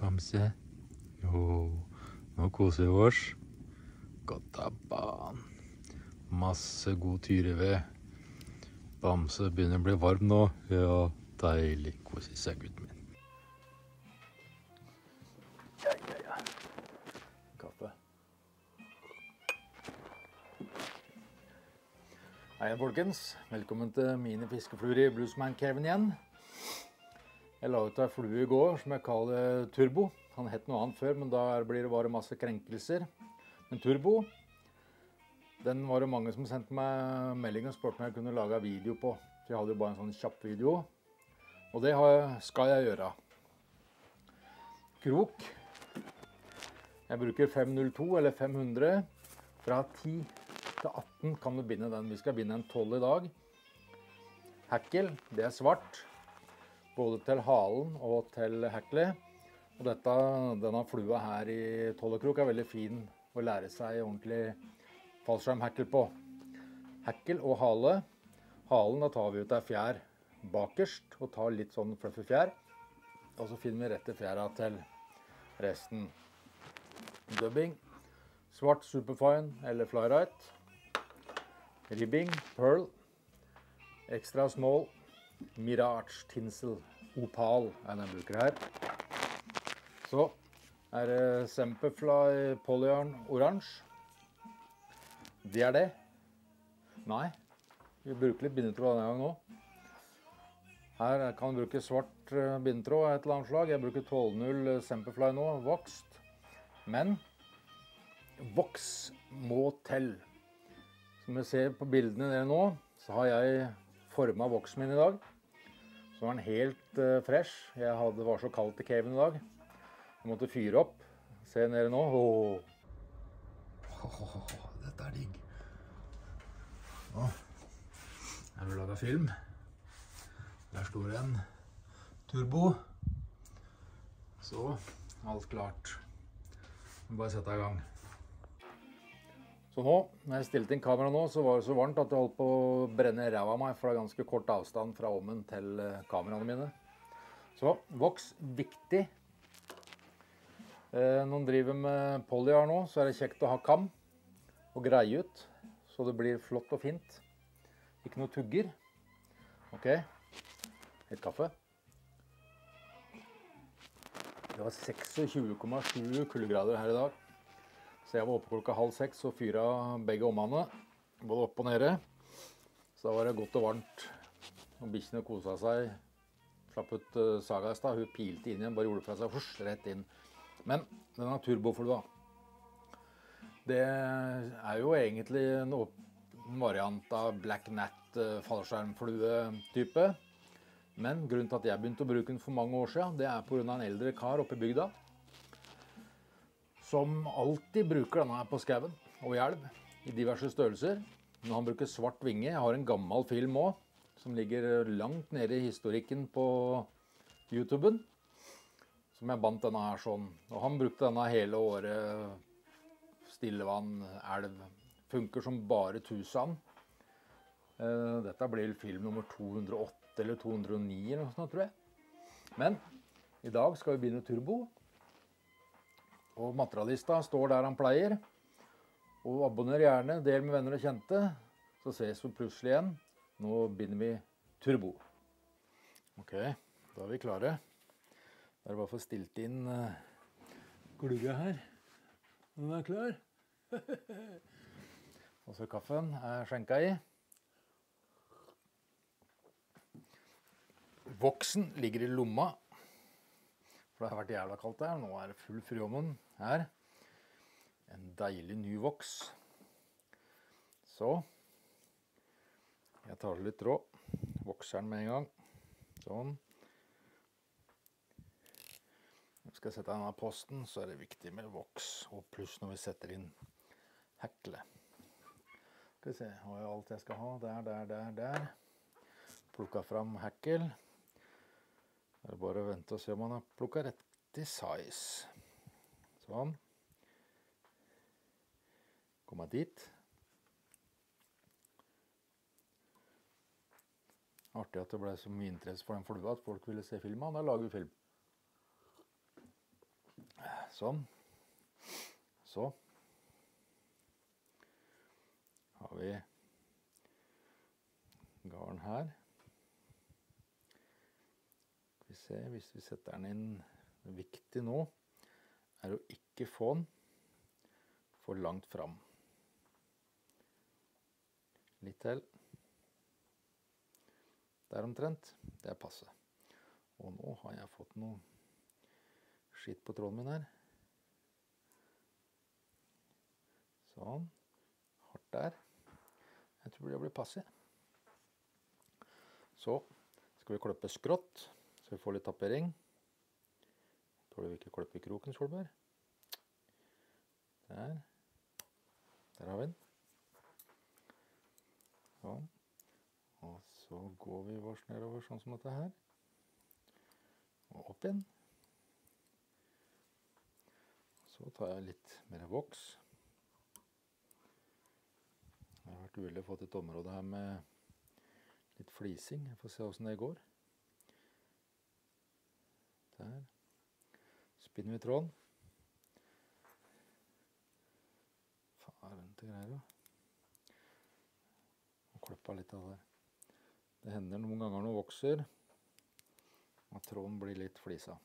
Bamse. Jo, nå koser vi oss. Barn. Masse god tyreved. Bamse begynner å bli varm nå. Ja, deilig. Koser seg, gutten min. Ja, ja, ja. Kaffe. Hei folkens. Velkommen til mine fiskefluer i Bluesman-caven igjen. Jeg la ut ei flue i går som jeg kaller Turbo. Han het noe annet før, men da blir det bare masse krenkelser. Men Turbo, den var det mange som sendte meg melding og spurte om jeg kunne lage video på. For jeg hadde jo bare en sånn kjapp video. Og det skal jeg gjøre. Krok. Jeg bruker 502 eller 500. Fra 10 til 18 kan du binde den. Vi skal binde en 12 i dag. Hackel, det er svart. Både til halen og til Hackley. Og dette, denne flua her i tollekrok er veldig fin å lære seg ordentlig fallskjermhekkel på. Hekkel og hale. Halen da tar vi ut ei fjær bakerst og tar litt sånn fluffy fjær. Og så finner vi rette fjæra til resten. Dubbing. Svart superfine eller flyright. Ribbing, pearl. Extra small. Mirage tinsel opal er den bruker her. Så er det Semperfly polyarn oransje. Det er det. Nei, vi bruker litt bindetråd denne gangen òg. Her kan bruke svart eh, bindetråd av et eller annet slag. Jeg bruker 12.0 Semperfly nå, vokst. Men voks må til. Som dere ser på bildene dere nå, så har jeg forma voksen min i dag. Så var den helt uh, fresh. Jeg hadde, det var så kaldt i caven i dag. Jeg måtte fyre opp. Se nede nå. Oh. Oh, dette er digg. Oh. Jeg vil laga film. Der står det en turbo. Så alt klart. Bare sette i gang. Så nå, når jeg stilte inn kamera nå, så var det så varmt at det holdt på å brenne ræva av meg, er ganske kort avstand fra ovnen til eh, kameraene mine. Så voks viktig. Eh, når en driver med polyar nå, så er det kjekt å ha kam og greie ut, så det blir flott og fint. Ikke noe tugger. Ok, litt kaffe. Det var 26,7 kuldegrader her i dag. Så jeg var oppe klokka halv seks og fyra begge ommene, både oppe og nede. Så da var det godt og varmt. Og bikkjene kosa seg. Slapp ut uh, Saga i stad. Hun pilte inn igjen, bare gjorde fra seg husj, rett inn. Men denne turboflua, det er jo egentlig en variant av Black Nat uh, fallskjermflue-type. Men grunnen til at jeg begynte å bruke den for mange år siden, det er pga. en eldre kar oppe i bygda som alltid bruker denne her på skauen og i elv i diverse størrelser. Når han bruker svart vinge. Jeg har en gammel film òg, som ligger langt nede i historikken på YouTuben. Som jeg bandt denne her sånn. Og han brukte denne hele året. Stillevann, elv. Funker som bare tusen. Eh, dette blir film nummer 208 eller 209 eller noe sånt, tror jeg. Men i dag skal vi begynne turbo. Og materialista står der han pleier. Og abonner gjerne, del med venner og kjente. Så ses vi plutselig igjen. Nå binder vi turbo. Ok, da er vi klare. Da er det bare å få stilt inn uh, glugga her. Den er klar. og så kaffen er skjenka i. Voksen ligger i lomma for det har vært jævla kaldt her. Nå er det full friommen her. En deilig ny voks. Så jeg tar litt tråd. Vokser den med en gang. Sånn. Når vi skal sette denne posten, så er det viktig med voks. Og pluss når vi setter inn hekle. Skal vi se, har jeg alt jeg skal ha. Der, der, der, der. Plukka fram hekkel. Det er bare å vente og se om han har plukka riktig size. Sånn. Kommer dit. Artig at det ble så mye interesse for den flua at folk ville se filmen. Da lager vi film. Sånn. Så har vi garn her. Skal vi se, hvis vi setter den inn Det viktige nå er å ikke få den for langt fram. Litt til. Der omtrent. Det er passe. Og nå har jeg fått noe skitt på tråden min her. Sånn. Hardt der. Jeg tror det blir passe. Så skal vi klippe skrått, så vi får litt tappering. Tåler vi ikke klippe i kroken, Solberg? Der. Der har vi den. Sånn. Og så går vi vårs nedover sånn som dette her. Og opp igjen. Så tar jeg litt mer voks. Det har vært uheldig å få til et område her med litt flising. Jeg får se åssen det går. Der. Spinner vi tråden. Faren til greier, jo. Og klippa litt av det. Det hender noen ganger når vokser, at tråden blir litt flisa.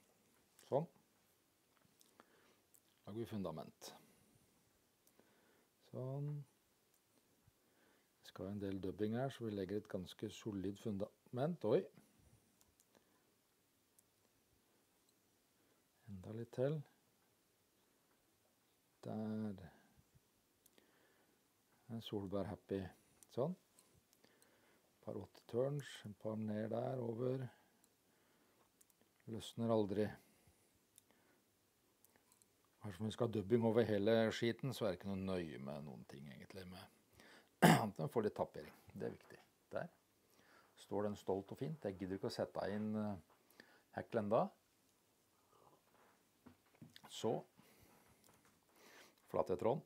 Sånn. Lager vi fundament. Sånn. Vi skal ha en del dubbing her, så vi legger et ganske solid fundament. Oi. Enda litt til. Der. En solbær happy. Sånn. Et par åtte turns, en par ned der, over. Løsner aldri. Dersom vi skal ha dubbing over hele skiten, så er det ikke noe nøye med noen ting, egentlig. Annet enn å få litt tappering. Det er viktig. Der står den stolt og fint. Jeg gidder ikke å sette inn uh, hekl enda. Så flater jeg tråden.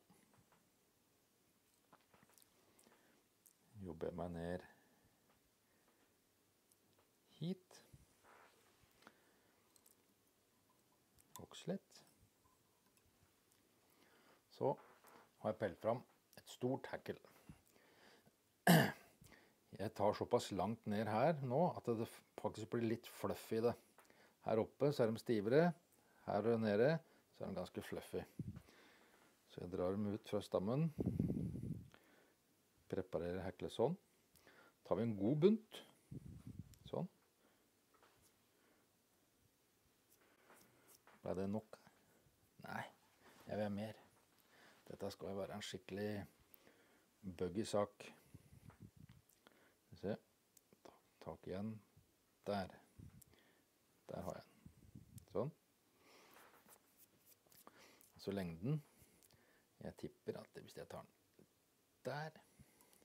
Jobber jeg meg ned hit. Litt. Så har jeg pelt fram et stort hekkel. Jeg tar såpass langt ned her nå at det faktisk blir litt fluff i det. Her oppe så er de stivere. Her og nede så er den ganske fluffy. Så jeg drar dem ut fra stammen. Preparerer hekle sånn. tar vi en god bunt. Sånn. Ble det nok? Nei, jeg vil ha mer. Dette skal jo være en skikkelig buggy sak. Skal vi se. Tak igjen. Der. Der har jeg den. Sånn. Så lengden Jeg tipper at hvis jeg tar den der,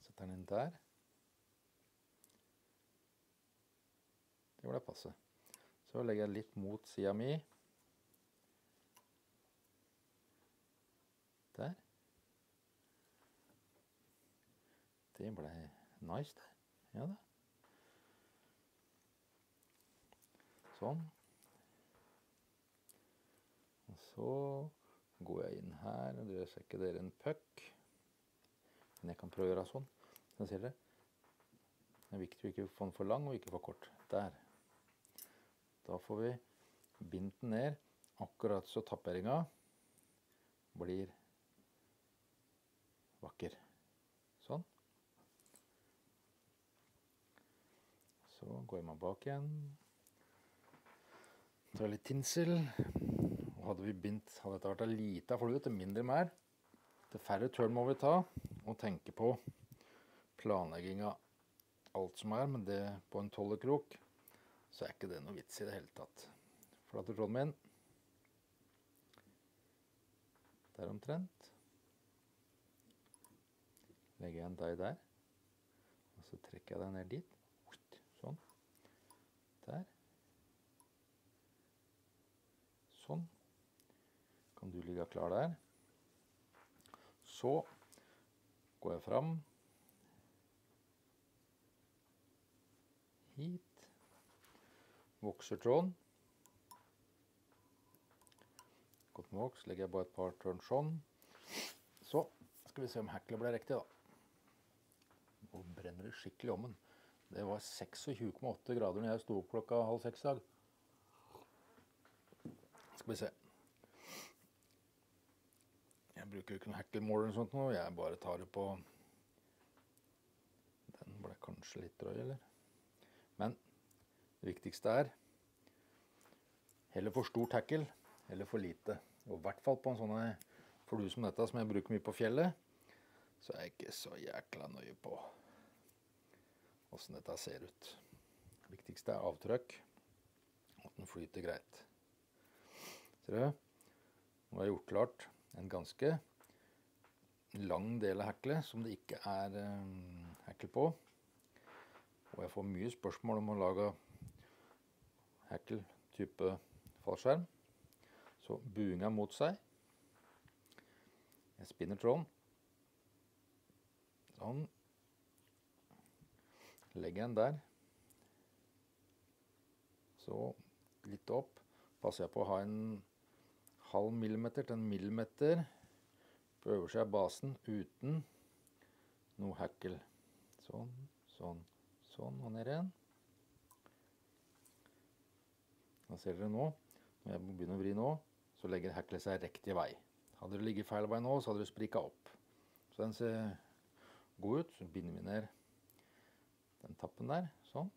så tar den der Det ble passe. Så legger jeg litt mot sida mi. Der. Det ble nice, det. Ja da. Sånn. Og så går jeg inn her, og dere ikke dere en puck. Men jeg kan prøve å gjøre sånn. Så ser dere. Det er viktig å ikke få den for lang og ikke for kort. Der. Da får vi bindt den ned akkurat så tapperinga blir vakker. Sånn. Så går jeg meg bak igjen. Tar litt tinsel. Hadde vi bindt, hadde dette vært ei lita flue til mindre mer, til færre tørn må vi ta, og tenke på planlegginga alt som er, men det på en tollekrok, så er ikke det noe vits i det hele tatt. Flater tråden min. Der omtrent legger jeg en dai der. Og så trekker jeg deg ned dit. Sånn. Der. Sånn. Kan du ligge klar der. Så går jeg fram. Hit. Vokser tråden. Godt med voks. Legger jeg bare et par tørn sånn. Så skal vi se om heklet ble riktig, da. Nå brenner det skikkelig om den. Det var 26,8 grader når jeg sto opp klokka halv seks dag. Skal vi se. Bruker jo ikke noen hekkelmåler eller sånt nå. Jeg bare tar det på Den ble kanskje litt drøy, eller? Men det viktigste er heller for stort hekkel eller for lite. Og i hvert fall på en sånn flue som dette, som jeg bruker mye på fjellet, så er jeg ikke så jækla nøye på åssen dette ser ut. Det viktigste er avtrykk, og at den flyter greit. Ser du? Nå har jeg gjort klart en ganske lang del av heklet som det ikke er um, hekkel på. Og jeg får mye spørsmål om å lage hekkel type fallskjerm. Så buinga mot seg. Jeg spinner tråden. Sånn. Legger den der. Så litt opp. Passer jeg på å ha en halv millimeter til en millimeter på øverste av basen uten noe hekkel. Sånn, sånn, sånn og ned igjen. Da ser dere nå, når jeg begynner å vri nå, så legger heklet seg riktig vei. Hadde det ligget feil vei nå, så hadde det sprika opp. Så den ser god ut. Så binder vi ned den tappen der. Sånn.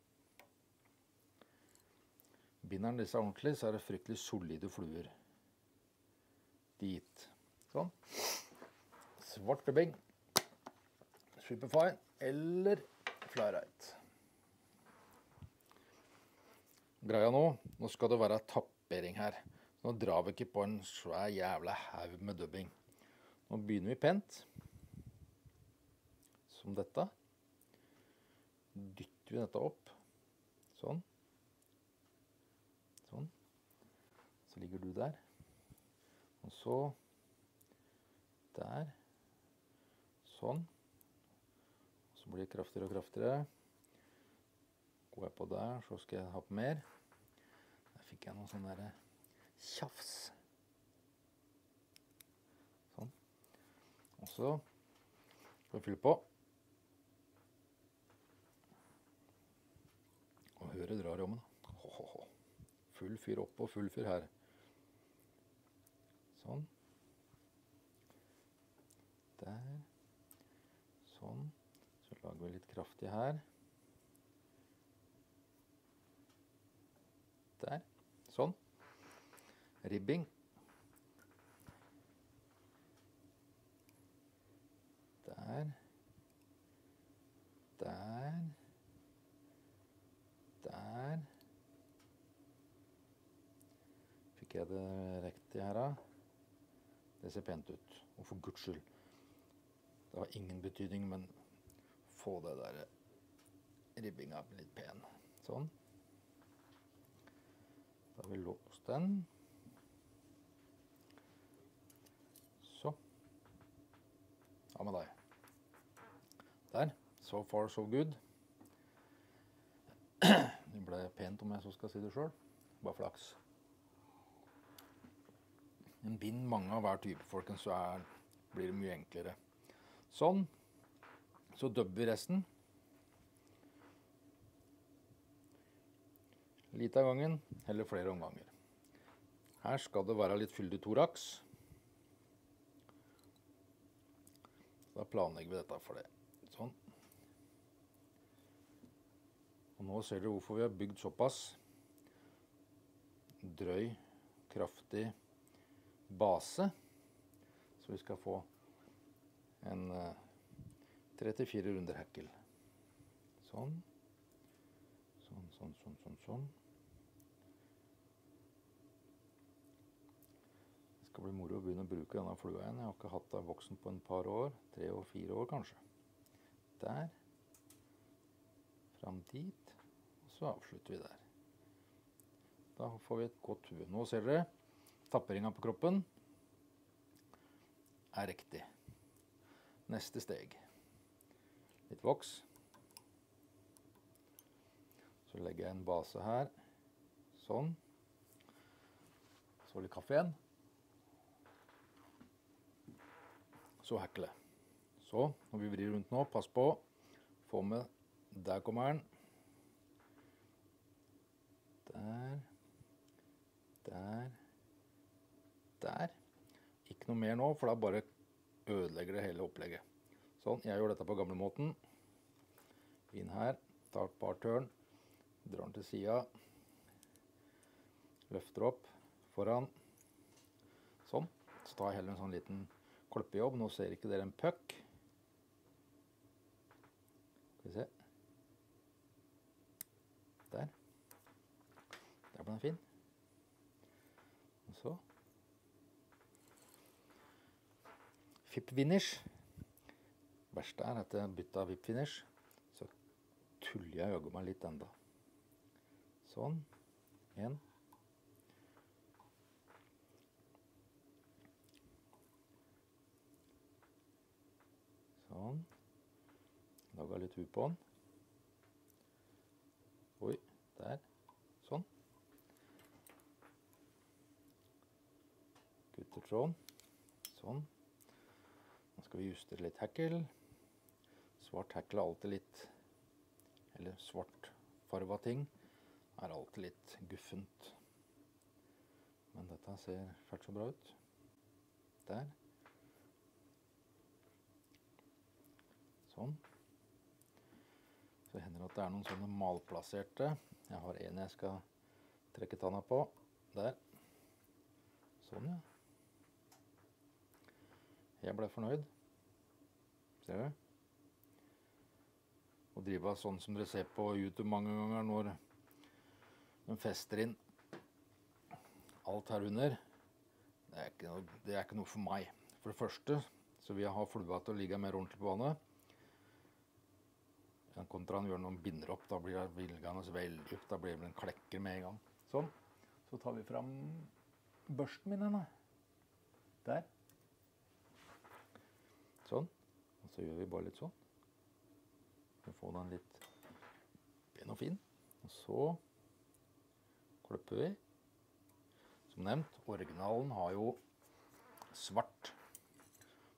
Binder den disse ordentlig, så er det fryktelig solide fluer. Dit. Sånn. Svart dubbing. Superfine eller flyright. Greia nå, nå skal det være tappering her. Nå drar vi ikke på en svær jævla haug med dubbing. Nå begynner vi pent. Som dette. Dytter vi dette opp. Sånn. Sånn. Så ligger du der. Og så der. Sånn. Så blir det kraftigere og kraftigere. Går jeg på der, så skal jeg ha på mer. Der fikk jeg noe sånn derre tjafs. Sånn. Og så skal jeg fylle på. Og høret drar i ommen. Full fyr oppe og full fyr her. Sånn. Der. Sånn. Så lager vi litt kraftig her. Der. Sånn. Ribbing. Der. Der. Der. Fikk jeg det riktig her, da? Det ser pent ut. Og for guds skyld. Det har ingen betydning, men få det der ribbinga litt pen. Sånn. Da har vi låst den. Så. Hva med deg? Der. So far, so good. Det ble pent, om jeg så skal si det sjøl. Bare flaks. En bind mange av hver type, folkens, så er, blir det mye enklere. Sånn. Så dubber vi resten. Litt av gangen, eller flere omganger. Her skal det være litt fyldig toraks. Da planlegger vi dette for det. Sånn. Og nå ser dere hvorfor vi har bygd såpass drøy, kraftig base. Så vi skal få en tre til fire runder hekkel. Sånn. Sånn, sånn, sånn, sånn. sånn. Det skal bli moro å begynne å bruke denne flua igjen. Jeg har ikke hatt av voksen på en par år. Tre og fire år, kanskje. Der. Fram dit. Og så avslutter vi der. Da får vi et godt hue. Nå ser dere tapperinga på kroppen er riktig. Neste steg. Litt voks. Så legger jeg en base her. Sånn. Så litt kaffe igjen. Så hekle. Så, når vi vrir rundt nå, pass på. Få med Der kommer den. Noe mer nå, for da bare ødelegger det hele opplegget. Sånn. Jeg gjør dette på gamlemåten. Inn her. Tar et par tørn. Drar den til sida. Løfter opp foran. Sånn. Så tar jeg heller en sånn liten kolpejobb. Nå ser ikke dere en puck. Skal vi se. Der. Der ble den fin. Og så Fip-finish. Verste er at jeg bytta Vip-finish. Så tuller jeg jaggu meg litt enda. Sånn. En. Sånn. Laga litt hu på den. Oi, der. Sånn. Kutter tråden. Sånn. Skal vi justere litt hekkel. Svart hekkel er alltid litt Eller svartfarva ting er alltid litt guffent. Men dette ser fælt så bra ut. Der. Sånn. Så hender det at det er noen sånne malplasserte. Jeg har en jeg skal trekke tanna på. Der. Sånn, ja. Jeg ble fornøyd. Ser du? Å drive sånn som dere ser på YouTube mange ganger når de fester inn alt her under, det er, ikke noe, det er ikke noe for meg. For det første så vil jeg ha flua til å ligge mer ordentlig på vannet. Kontra han gjør noen binder opp. Da blir det vilgende veldig opp. Da blir det en klekker med en gang. Sånn. Så tar vi fram børsten min. Henne. Der. Sånn. Så gjør vi bare litt sånn. For å få den litt pen og fin. Og så klipper vi. Som nevnt, originalen har jo svart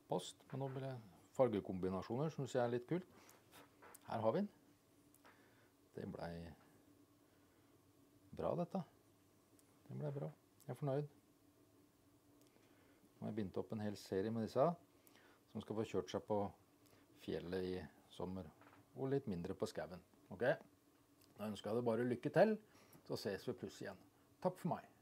post, men nå fargekombinasjoner syns jeg er litt kult. Her har vi den. Det blei bra, dette. Det ble bra. Jeg er fornøyd. Nå har jeg begynt opp en hel serie med disse som skal få kjørt seg på fjellet i sommer. Og litt mindre på skauen. Ok? Da ønsker jeg deg bare lykke til. Så ses vi pluss igjen. Takk for meg.